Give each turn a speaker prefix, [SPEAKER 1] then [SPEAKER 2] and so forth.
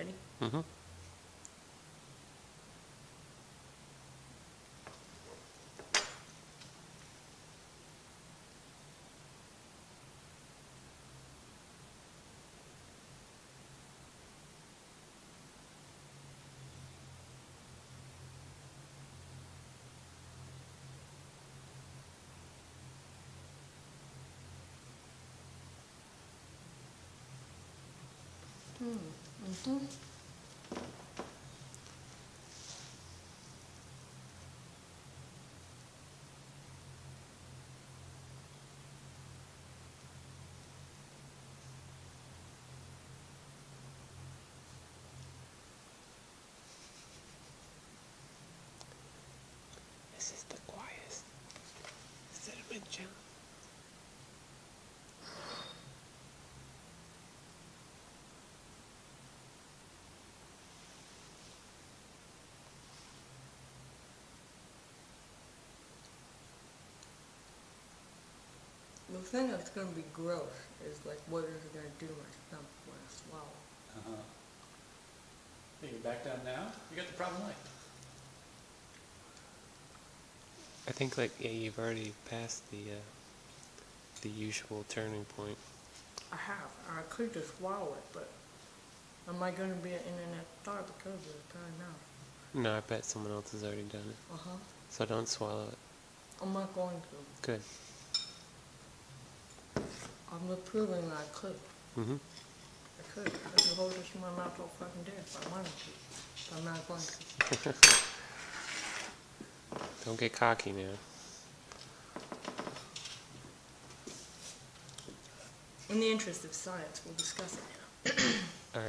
[SPEAKER 1] Mm-hmm.
[SPEAKER 2] Mm-hmm.
[SPEAKER 1] This is the quietest cinnamon jam.
[SPEAKER 2] The thing that's gonna be gross is like, what is it gonna do to my stomach when I swallow?
[SPEAKER 3] Uh-huh. Hey, you back down now? You got the problem light.
[SPEAKER 1] I think like yeah, you've already passed the uh, the usual turning point.
[SPEAKER 2] I have, I could just swallow it, but am I gonna be an internet star because of the time now?
[SPEAKER 1] No, I bet someone else has already done it.
[SPEAKER 2] Uh-huh,
[SPEAKER 1] So don't swallow it.
[SPEAKER 2] I'm not going to.
[SPEAKER 1] Good.
[SPEAKER 2] I'm proving that I could.
[SPEAKER 1] Mm-hmm.
[SPEAKER 2] I could. I could hold this in my mouth all fucking day if I wanted to. But I'm not going to.
[SPEAKER 1] Don't get cocky now.
[SPEAKER 2] In the interest of science, we'll discuss it now.